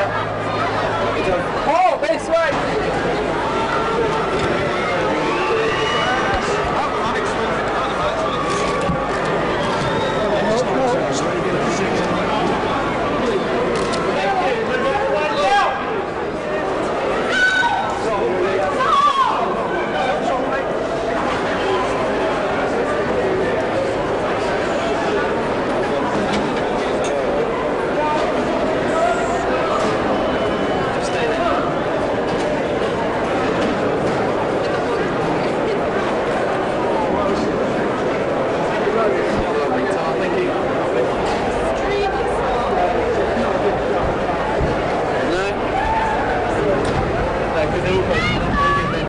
Yeah. de